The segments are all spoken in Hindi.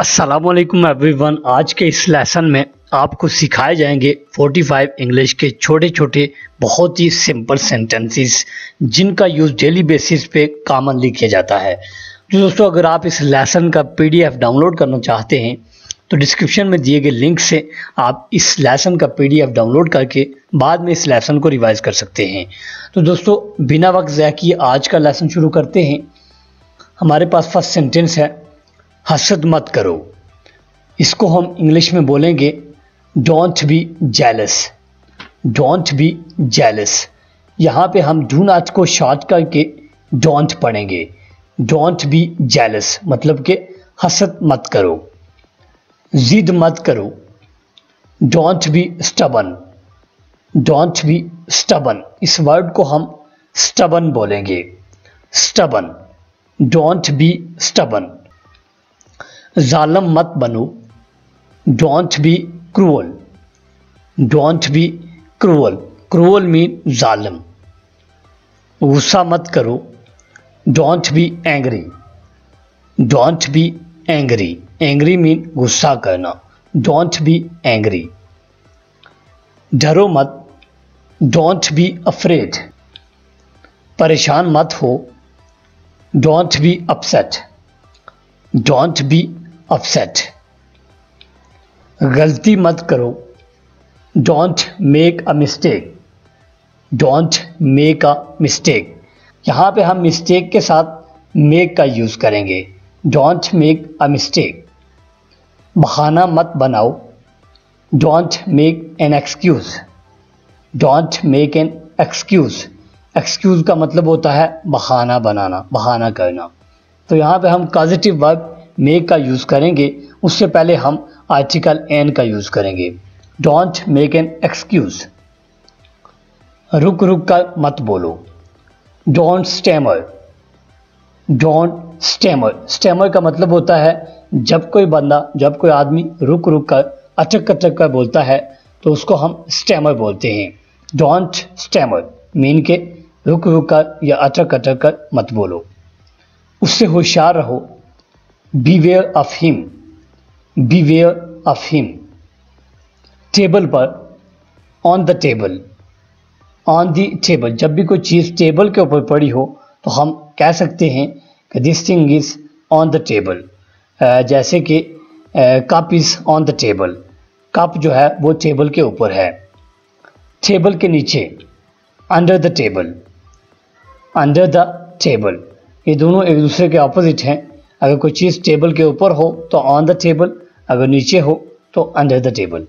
असलम एवरीवन आज के इस लेसन में आपको सिखाए जाएँगे 45 इंग्लिश के छोटे छोटे बहुत ही सिंपल सेंटेंसेस जिनका यूज़ डेली बेसिस पे कॉमनली किया जाता है। तो दोस्तों, अगर आप इस लेसन का पीडीएफ डाउनलोड करना चाहते हैं तो डिस्क्रिप्शन में दिए गए लिंक से आप इस लेसन का पीडीएफ डाउनलोड करके बाद में इस लेसन को रिवाइज कर सकते हैं। तो दोस्तों, बिना वक्त ज़ाय किए आज का लेसन शुरू करते हैं। हमारे पास फ़र्स्ट सेंटेंस है हसद मत करो। इसको हम इंग्लिश में बोलेंगे don't be jealous don't be jealous यहाँ पे हम डू नॉट को शॉर्ट करके डोंट पढ़ेंगे। डोंट बी जेलस मतलब कि हसद मत करो। जिद मत करो। Don't be stubborn don't be stubborn इस वर्ड को हम स्टबन बोलेंगे। स्टबन डोंट बी स्टबन जालम मत बनो। Don't be cruel. Don't be cruel. Cruel mean जालम। गुस्सा मत करो। Don't be angry. Don't be angry. Angry mean गुस्सा करना। Don't be angry. डरो मत। Don't be afraid. परेशान मत हो। Don't be upset. Don't be upset गलती मत करो. Don't make a mistake don't make a mistake यहाँ पे हम मिस्टेक के साथ मेक का यूज़ करेंगे. डोंट मेक अ मिस्टेक बहाना मत बनाओ. Don't make an excuse don't make an excuse excuse का मतलब होता है बहाना बनाना, बहाना करना. तो यहाँ पे हम पॉजिटिव वर्ब मेक का यूज़ करेंगे, उससे पहले हम आर्टिकल एन का यूज़ करेंगे। डोंट मेक एन एक्सक्यूज़ रुक रुक कर मत बोलो। Don't stammer don't stammer stammer का मतलब होता है, जब कोई बंदा, जब कोई आदमी रुक रुक कर अटक अटक कर बोलता है तो उसको हम स्टेमर बोलते हैं। डोंट स्टेमर मीन के रुक रुक कर या अटक अटक कर मत बोलो। उससे होशियार रहो। Beware of him beware of him table पर on the table on the table जब भी कोई चीज़ टेबल के ऊपर पड़ी हो तो हम कह सकते हैं कि this thing is on the table जैसे कि cup is on the table cup जो है, वो टेबल के ऊपर है. टेबल के नीचे under the table under the table ये दोनों एक दूसरे के ऑपोजिट हैं. अगर कोई चीज़ टेबल के ऊपर हो तो ऑन द टेबल अगर नीचे हो तो अंडर द टेबल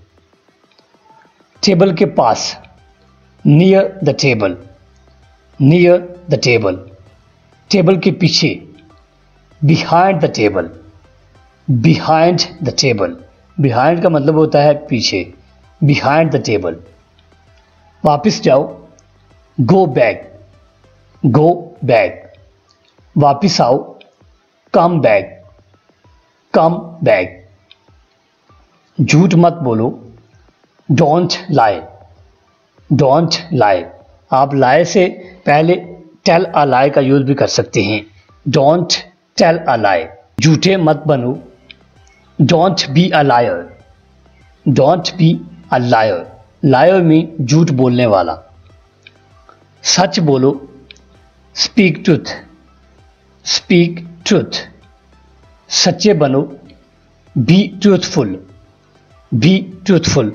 टेबल के पास near the table near the table table के पीछे behind the table behind the table behind का मतलब होता है पीछे बिहाइंड द टेबल वापस जाओ गो बैक गो बैक वापिस आओ कम बैक कम बैक झूठ मत बोलो, डोंट लाई डोंट लाई आप लाए से पहले टेल अ लाए का यूज़ भी कर सकते हैं। डोंट टेल अ लाए झूठे मत बनो, don't be a liar don't be a liar liar में झूठ बोलने वाला। सच बोलो स्पीक ट्रूथ स्पीक ट्रूथ सच्चे बनो बी ट्रूथफुल बी ट्रूथफुल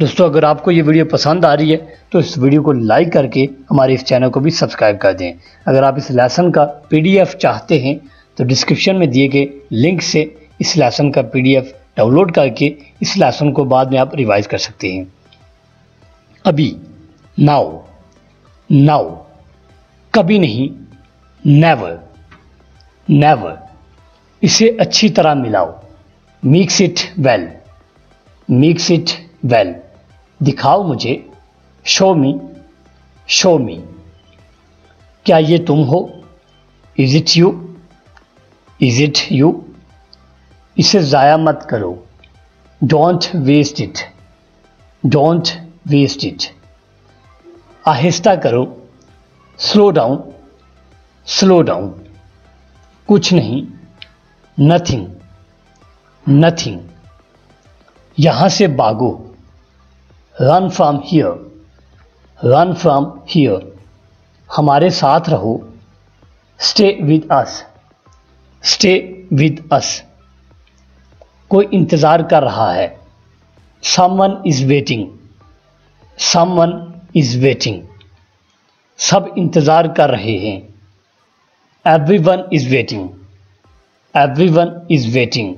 दोस्तों, अगर आपको ये वीडियो पसंद आ रही है तो इस वीडियो को लाइक करके हमारे इस चैनल को भी सब्सक्राइब कर दें। अगर आप इस लेसन का पीडीएफ चाहते हैं तो डिस्क्रिप्शन में दिए गए लिंक से इस लेसन का पीडीएफ डाउनलोड करके इस लेसन को बाद में आप रिवाइज कर सकते हैं। अभी नाउ नाउ कभी नहीं नेवर नेवर इसे अच्छी तरह मिलाओ। Mix it well mix it well दिखाओ मुझे। शो मी शो मी क्या ये तुम हो? Is it you is it you इसे ज़ाया मत करो। Don't waste it don't waste it आहिस्ता करो। स्लो डाउन स्लो डाउन कुछ नहीं नथिंग नथिंग यहाँ से भागो। Run from here run from here हमारे साथ रहो। Stay with us stay with us कोई इंतज़ार कर रहा है। Someone is waiting someone is waiting सब इंतज़ार कर रहे हैं। Everyone is waiting everyone is waiting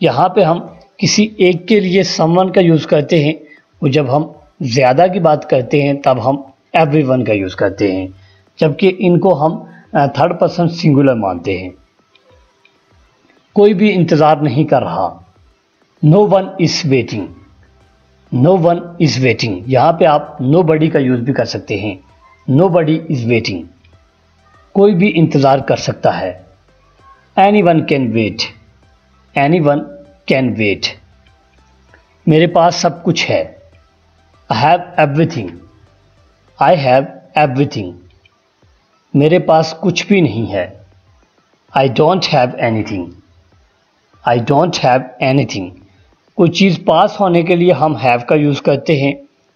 यहाँ पे हम किसी एक के लिए समवन का यूज़ करते हैं और जब हम ज़्यादा की बात करते हैं, तब हम एवरी वन का यूज़ करते हैं। जबकि इनको हम थर्ड पर्सन सिंगुलर मानते हैं। कोई भी इंतज़ार नहीं कर रहा। No one is waiting no one is waiting यहाँ पे आप नो बडी का यूज़ भी कर सकते हैं। नो बडी इज़ वेटिंग कोई भी इंतज़ार कर सकता है। Anyone can wait anyone can wait मेरे पास सब कुछ है। I have everything I have everything मेरे पास कुछ भी नहीं है। I don't have anything I don't have anything कोई चीज़ पास होने के लिए हम हैव का यूज़ करते हैं।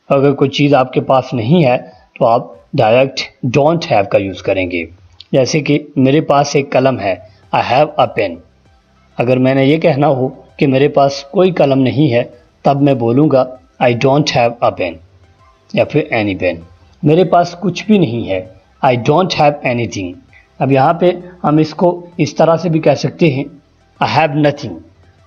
अगर कोई चीज़ आपके पास नहीं है तो आप डायरेक्ट डोंट हैव का यूज़ करेंगे। जैसे कि मेरे पास एक कलम है आई हैव अ पेन अगर मैंने ये कहना हो कि मेरे पास कोई कलम नहीं है, तब मैं बोलूँगा I don't have a pen या फिर एनी पेन मेरे पास कुछ भी नहीं है I don't have anything अब यहाँ पे हम इसको इस तरह से भी कह सकते हैं आई हैव नथिंग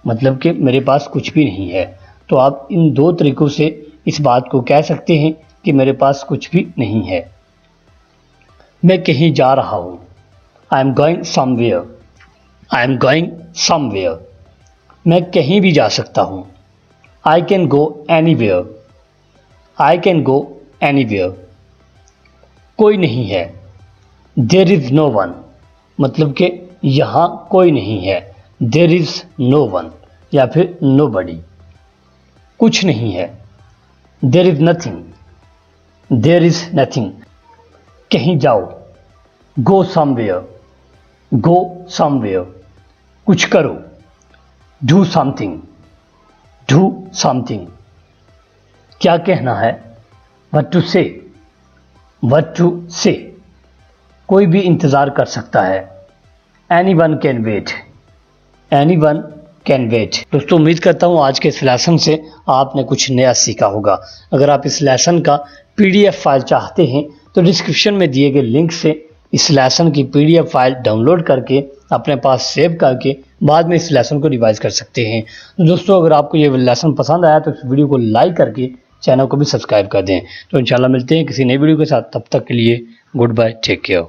मतलब कि मेरे पास कुछ भी नहीं है। तो आप इन दो तरीक़ों से इस बात को कह सकते हैं कि मेरे पास कुछ भी नहीं है। मैं कहीं जा रहा हूँ। I am going somewhere I am going somewhere मैं कहीं भी जा सकता हूँ। I can go anywhere I can go anywhere कोई नहीं है। देर इज़ नो वन मतलब कि यहाँ कोई नहीं है। देर इज़ नो वन या फिर नो बडी कुछ नहीं है। There is nothing there is nothing कहीं जाओ। गो समवेयर गो समवेयर कुछ करो। डू समथिंग डू समथिंग क्या कहना है? What to say what to say कोई भी इंतज़ार कर सकता है। Anyone can wait anyone can wait दोस्तों, उम्मीद करता हूँ आज के इस लेसन से आपने कुछ नया सीखा होगा। अगर आप इस लेसन का पीडीएफ फ़ाइल चाहते हैं तो डिस्क्रिप्शन में दिए गए लिंक से इस लेसन की पीडीएफ फ़ाइल डाउनलोड करके, अपने पास सेव करके, बाद में इस लेसन को रिवाइज कर सकते हैं। तो दोस्तों, अगर आपको ये लेसन पसंद आया तो इस वीडियो को लाइक करके चैनल को भी सब्सक्राइब कर दें। तो इंशाल्लाह मिलते हैं किसी नई वीडियो के साथ। तब तक के लिए गुड बाय टेक केयर